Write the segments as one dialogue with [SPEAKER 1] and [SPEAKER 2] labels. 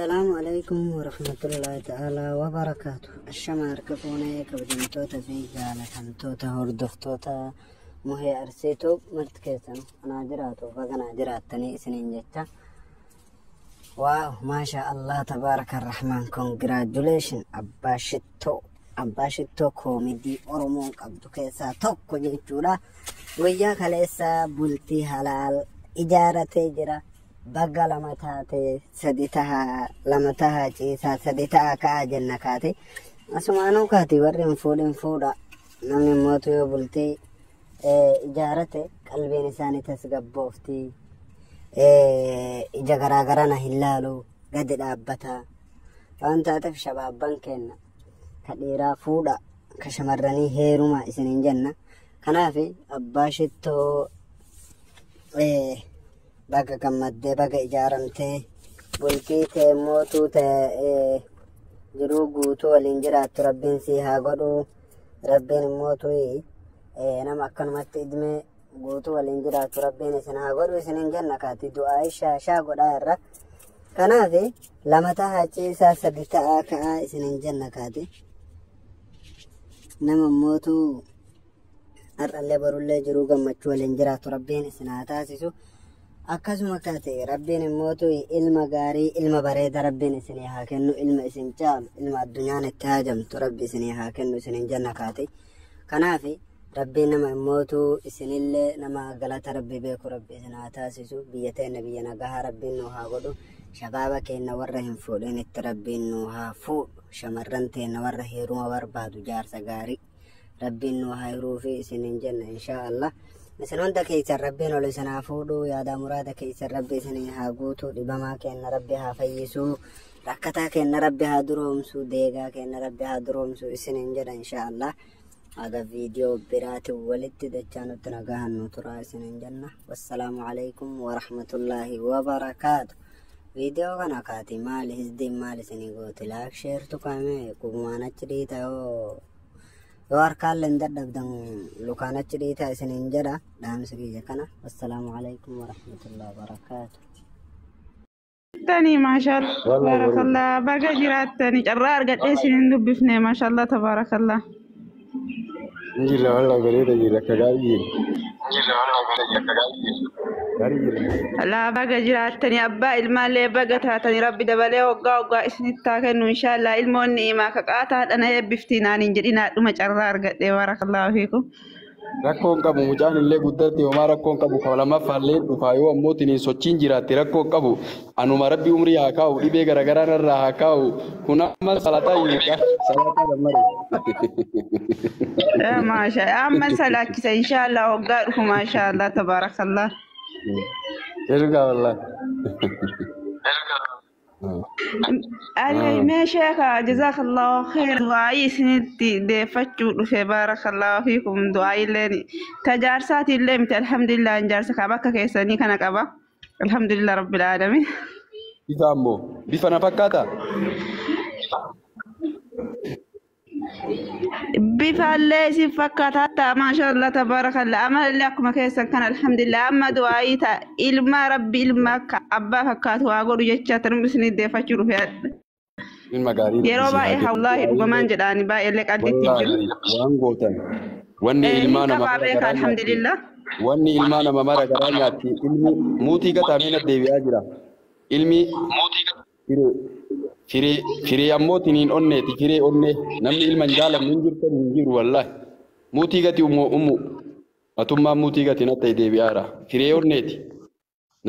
[SPEAKER 1] السلام عليكم ورحمة الله تعالى وبركاته الشمار الشما كبدين توتا في جالة توتا هردوخ توتا مهي أرسيتو مرت مرتكيسن أنا جراتو فقنا جرات تني سنين جتا واو ما شاء الله تبارك الرحمن congratulation أبا شتو أبا شتو كوميدي أرمون قبضو كيسا توكو جيتورا ويا خليسا بلتي حلال إجارة تجرا بقى لما تاتي سديتها لما تها جيسا سديتها كاجن كاتي أسمانو كاتي ورين فولين فودا نمني موتو يبلتي إيه، إجارتي قلبي نساني تسقبوفتي إجا إيه، غرا غرانا هلالو قد الأبتا فأنت أتف شباب بنكين كديرا فودا كشمرني هيروما إسنين جنة كنافي أباشتو إيه baga gammaddee baga ijaaramtee bultii ta'e mootuu ta'e jiruu guutuu waliin jiraattu rabbiin si haa godhuu rabbiin mootuu nama akkanumatti idmee guutuu waliin jiraattu rabbiin isin haa godhuu isinin jenna kaati du'aa shaashaa godhaa irra kanaaf lama ta'a ciisaa sadi ta'a ka'a isinin jenna kaati nama mootuu har'allee barullee jiruu gammachuu waliin jiraattu rabbiin isin haa taasisu. akkasuma kaate rabbiin immoo ilma gaarii ilma bareeda rabbiin isinii haa kennu ilma isin caalu ilma addunyaan itti haajamtu rabbi isinii haa kennu isiniin janna kaate kanaaf rabbiin nama immoo isinillee nama galata rabbi beeku rabbi isin haa taasisu biyya teenna biyya nagahaa rabbiin nu haa godhu shabaaba keenna warra hin fuudhin itti rabbiin nu haa fuudhu shamarran teenna warra heeruma barbaadu jaarsa gaarii rabbiin nu haa hiruufi isiniin jenna inshaa Allah. مثل هندا كيس ربي نولي سنا فودو يا دا مرادا كيس تربي سني ها قوتو لبما كأن ربي ها فيسو ركتا كأن ربي ها درومسو ديغا كأن ربي ها درومسو سنين جدا إن شاء الله هذا فيديو برات ولد دجانو تنقاها النطرة سنين جنة والسلام عليكم ورحمة الله وبركاته فيديو كان كاتي مال هزدي مال سني قوتي لاك شير تقامي كوكمانا تريتا luar kalian terdak dan luka nak cerita senin jeda dalam segi jekana Assalamualaikum warahmatullahi wabarakatuh
[SPEAKER 2] تاني ما شاء الله تبارك الله بقى جرات تاني جرار قد ايه سنين دبفني ما شاء الله تبارك الله
[SPEAKER 3] جيلا والله بريد جيلا كغابي جيلا والله بريد جيلا كغابي
[SPEAKER 2] لا بقى جراتني أبا المال لي بقى تاتني ربي دبلي وقا وقا إسني تاكن إن شاء الله المون إما كقاتا أنا يبفتينا نجرينا دوما جرار قد بارك الله فيكم
[SPEAKER 3] rakkoon qabu mucaan illee guddatti homaa rakkoon qabu lamaffaa illee dhufaa yoo ammoo tiniin sochiin jiraatte rakkoo qabu anuma rabbi umrii haa kaa'u dhibee garaagaraa irraa haa kaa'u kun amma salataa yuuqa salataa dammare.
[SPEAKER 2] Amma salaachisa inshaallah hoggaa dhufu maashaallah tabaarakallah.
[SPEAKER 3] تلقى والله
[SPEAKER 2] أي ما شيخ جزاك الله خير دعائي سنتي دي فتشو في بارك الله فيكم دعائي لاني تجارساتي اللي مت الحمد لله انجارسك أباك كيساني كان أبا الحمد لله رب العالمين
[SPEAKER 3] بيفامو بيفانا فكاتا
[SPEAKER 2] بفا الله سفكت حتى ما شاء الله تبارك الله أمل لكم كيسا كان الحمد لله أما دعايتا إلما ربي إلما أبا فكات وأقول جتشات المسنين دي فشروا في هذا
[SPEAKER 3] من مقاريب يا ربا إيها الله رقمان جداني
[SPEAKER 2] باقي لك عدد تجل
[SPEAKER 3] وان قوتن واني إيه، إلمان ما مرق الحمد لله واني إلمان ما مرق رانياتي إلمي موتيك تامينة دي بياجرا إلمي موتيك firee firee ammoo tiniin onneeti firee onnee namni ilma hin jaalamne hin jirtan hin jiru wallahi muutii gati ummoo ummu matummaan muutii gati natta deebi'aadha firee onneeti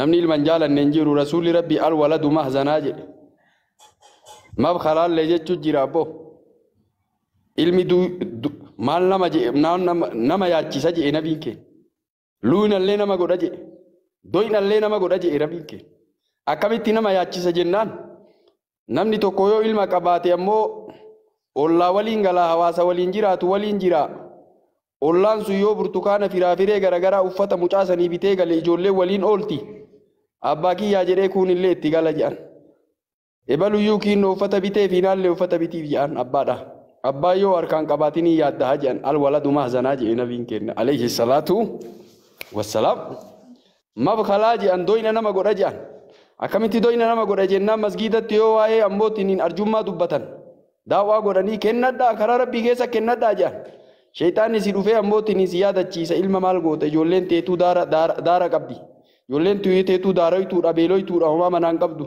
[SPEAKER 3] namni ilma hin jaalanne hin jiru rasuulli rabbi al waladu mahzanaa mab kalaallee jechuu jira abbo ilmi maal nama jedhe nama yaachisa jedhe nabiin kee luunallee nama godha jedhe doinallee nama godha jedhe nabiin kee akkamitti nama yaachisa jennaan. namni tokko yoo ilma qabaate ammoo ollaa waliin galaa hawaasa waliin jiraatu waliin jira ollaan sun yoo burtukaana firaafiree garagaraa uffata mucaa sanii bitee gale ijoollee waliin oolti abbaa kiyyaa jedhee kuunillee itti gala jedhan ebaluyyuu kiinnoo uffata bitee fiinaallee uffata bitiif jedhan abbaadha abbaa yoo harkaan qabaatinii yaaddaha jedhan alwaladu mahzanaa jedhe nabiin kenna alayhi salaatu wassalaam mabkalaa jedhan doyna nama godha jedhan Akkamitti doyna nama godha jennaan masgiidatti yoo waa'ee ammootiin arjummaa dubbatan. Daawwaa godhanii kennadhaa karaa rabbii keessa kennadhaa jedhan. Sheexaanni si dhufee ammootiin si yaadachiisa ilma maal goota ijoolleen teetuu daara qabdi. Ijoolleen teetuu daaroytuudha beeloytuudha homaa manaan qabdu.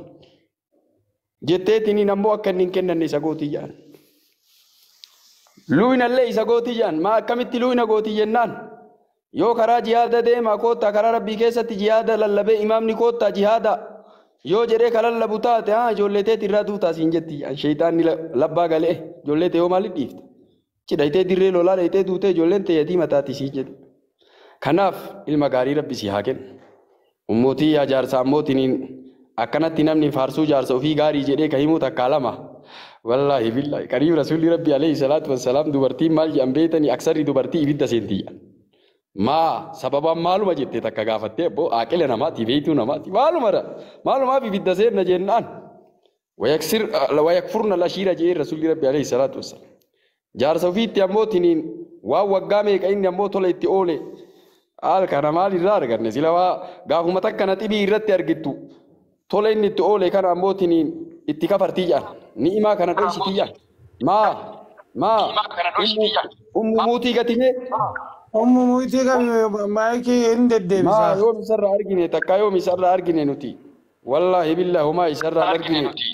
[SPEAKER 3] ammoo akka inni hin kennanne isa gootii isa gootii maa akkamitti luuina gootii jennaan. Yoo karaa jihada deemaa koottaa karaa rabbii keessatti jihada lallabee imaamni koottaa jihada. yoo jedhee kalallabu taate haa ijoolleeteet irraa duuta asiin jetti shayitaanni labbaa galee ijoolleete yoo maaliif dhiifte cidhaytee dirree lolaa dhaytee duutee ijoolleen ta'e adii mataati sii jedhe. Kanaaf ilma gaarii rabbi si haa kennu. Ummootii yaa jaarsaa ammootiin akkanatti namni faarsuu jaarsa ofii gaarii jedhee ka himuu takkaa lama. Wallaahi billaahi qariib rasuulli rabbi alayhi salaatu wassalaam dubartiin maal jedhan beetanii aksarri dubartii ibidda seentiyya. ما سببا مالو مجدت تكاغافت بو ما نماتي بيتو نماتي مالو مرة مالو ما في بيد زين جنان ويكسر لو ويكفرن الأشيرة جي رسول الله عليه الصلاة والسلام جار سوفي تيموتين واو وقامي كأن يموتو ليتي أولي آل كان مالي رار غرني سلا وا غافو متك كانت إبي إرتي أرغتو تولي نتي أولي كان أموتين إتي كفرتي جان نئما كانت أيشي تيجان ما ما أمو موتي قتيني Humna muhiitii kan maayikii Maa yoom argine takka yoom isarraa argine nuti. wallahi billaa homaa isarraa argine nuti.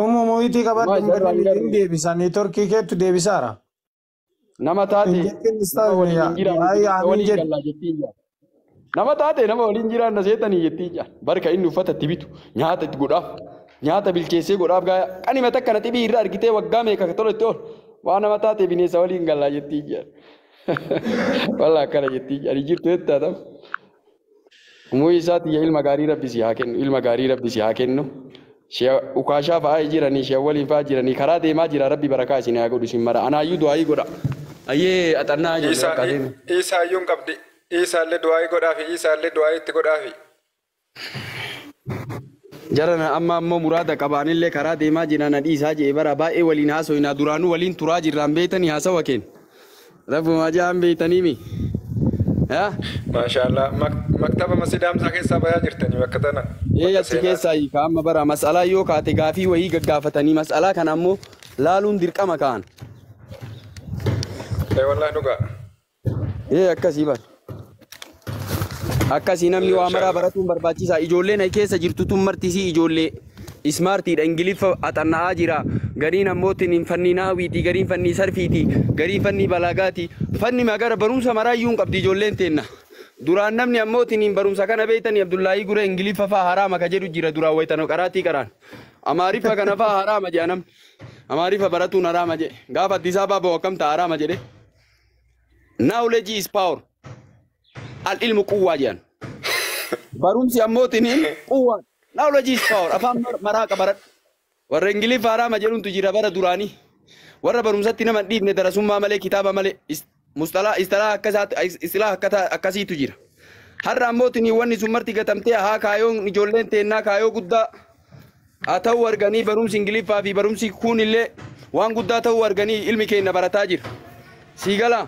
[SPEAKER 3] Humna muhiitii qabadhu hin deebisa. Niitoorkii keettu Nama taate nama taate nama waliin jiraanna seetanii jettiija. Barka inni uffata itti nyaata itti godhaaf. nyaata bilcheessee godhaaf gaaya ani himata kana xibii irra argitee waggaa meeqa tolatti ol waan nama taate bineensa waliin galaa jettii jedha walla akkana jettii jedha ani jirtu jettaa ta'u umurii isaati ilma gaarii rabbisi haa kennu ilma gaarii rabbisi haa kennu ukaashaa fa'aa jiranii shee waliin fa'aa jiranii karaa deemaa jira rabbi barakaa isin haa godhu isin mara anaayyuu du'aayii godha ayyee axannaa jedhu isaayyuun qabdi isaallee du'aayii godhaa fi isaallee du'aayiitti godhaa fi. jara na amma ammoo muraada qabaanillee karaa deemaa jira na dhiisaa jee bara baay'ee waliin haasoo naa duraanuu waliin turaa jirraan beetanii haasawa keen rabbuma jaan mi. Maashaallah maktaba masidaamsaa keessaa bayaa jirtanii bakka tana. Ee achi keessaa hiika amma bara mas'alaa yoo kaate gaafii wayii gaggaafatanii mas'alaa kana ammoo laaluun dirqama ka'an. Ee wallaahi dhugaa. Ee akkasii bara. akkasii namni waa maraa baratuun barbaachisaa ijoollee na keessa jirtutun martisii ijoollee ismaartiidha ingiliffa axanna'aa jira gariin ammootiin fanni naawiiti gariin fanni sarfiiti gariin fanni balaagaati fanni magara barumsa maraayyuu qabdi ijoolleen teenna duraan namni ammootiin barumsa kana beeytanii abdullaahii gure ingiliffa faa haraama ka jedhu jira duraan waytanoo qaraatii qaraan amaariffa kana faa haraama jedha namni amaariffa baratuun haraama jedhe gaafa addisaa baaboo akkamta haraama jedhe knowledge is power al ilmu quwwaa jedhan barumsi ammootiniin quwwaan naawolojii paawar afaan maraa qabaradhu. Warra Ingilifa haraama jedhuntu jira bara duraanii. Warra barumsatti nama dhiibne darasummaa malee kitaaba malee istilaa akkasiitu jira. Har'a ammootin wanni sun marti gatamtee haa kaayoon ijoolleen teennaa kaayoo guddaa haa ta'uu arganii barumsi Ingiliffaa fi barumsi kuun waan guddaa ta'uu arganii ilmi keenya barataa jira. Siigalaa.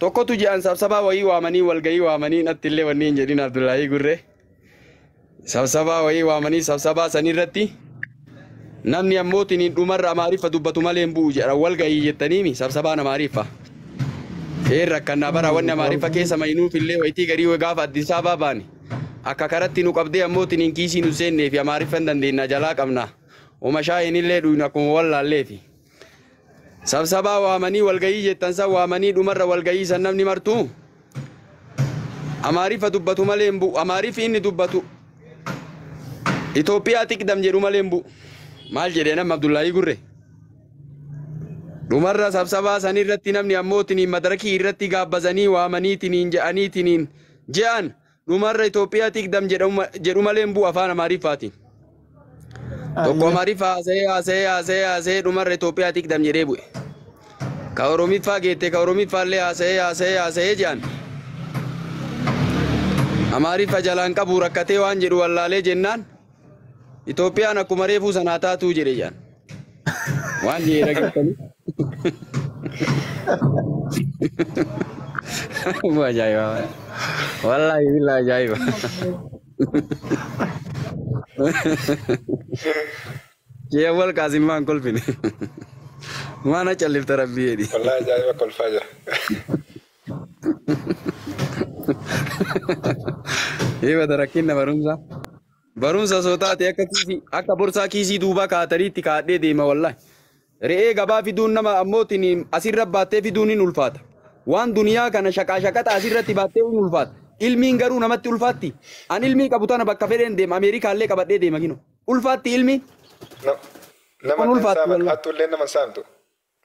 [SPEAKER 3] tokkotu je'an sabsabaa wayii waamanii walgayii waamanii natti illee wanni hin jedhin Abdullaahii Gurree sabsabaa wayii waamanii sabsabaa sanirratti namni ammootiin dhumarra amaariffa dubbatu malee hin bu'u jedha walgayii jettaniimi sabsabaan amaariffa. Ee rakkannaa bara wanni amaariffa keessa mayinuuf illee wayitii garii gaafa addisaa baabaan akka karatti nu qabdee ammootiin kiisiin nu seennee fi amaariffa hin dandeenya jalaa qabna. Oomishaa inni illee dhuyina akkuma wallaalleefi. sabsabaa waamanii walgayii jettan san waamanii dhumarra walgayii san namni martu amaarifa dubbatu malee hin bu'u amaarifi inni dubbatu Itoophiyaa tiqdam jedhu malee hin bu'u maal jedhee nama Abdullaahii Gurre dhumarra sabsabaa san irratti namni ammootiniin madarakii irratti gaabbazanii waamaniitiniin je'aniitiniin je'an dhumarra Itoophiyaa tiqdam jedhu malee hin bu'u afaan amaariffaatiin. Ah, tokko iya. marifa asee asee asee asee dhumarra Itoophiyaatiif dam jedhee bu'e. Ka Oromiffaa geette ka Oromiffaallee asee asee asee jedhan. Amaariffa jalaan qabu rakkatee waan jedhu wallaalee jennaan Itoophiyaan akkuma reefuu sanaa taatu jedhe jedhan. Waan jedhee dhageeffame. Ajaa'iba! Wallaahi billaa ajaa'iba! يا ول كازم ما نقول فيني ما انا تشلف تربيه دي والله جاي باكل فجر ايه بدر اكيد برونزا برونزا صوتات يا كيسي اكا بورسا كيسي دوبا كاتري تكادي ديما والله re'ee gabaa fiduun nama ammootiin asirra baattee fiduun hin ulfaata. Waan duniyaa kana shaqaa shaqata asirratti baattee hin ulfaata. Ilmiin garuu namatti ulfaatti. An ilmii qabu tana bakka fedheen deema Ameerikaallee qabadhee deema kino. ulfaatti ilmi? Kun ulfaattu Hattuullee nama saamtu.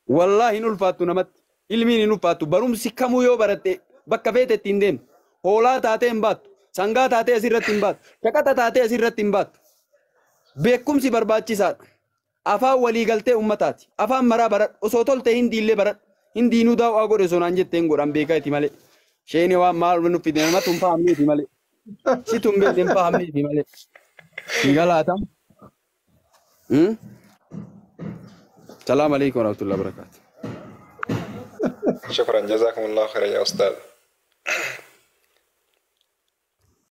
[SPEAKER 3] Wallaahi hin ulfaattu namatti. Ilmiin hin ulfaattu. Barumsi kamuu yoo baratte bakka feetetti hin deemtu. Hoolaa taatee hin baattu. Sangaa taatee asirratti hin baattu. Shaqaxa taatee asirratti hin baattu. Beekumsi barbaachisaadha. Afaan walii galtee ummataati. Afaan maraa baradhu. Osoo tolte hin diillee baradhu. Hin diinuu daawwaa godhe sonaan jetteen godhan beekaati malee. Sheeni waan maal nu fide namatti hin fahamneeti malee. Situn beekte hin fahamneeti malee. Hin galaatamu. السلام عليكم ورحمة الله وبركاته شكرا جزاكم الله خير يا أستاذ